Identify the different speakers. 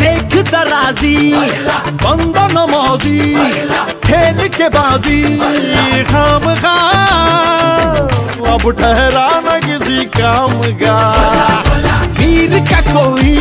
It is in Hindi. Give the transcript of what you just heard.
Speaker 1: देख दराजी बंदा नमाजी खेल के बाजी खाम अब ठहरा न किसी काम का। वीर का कोई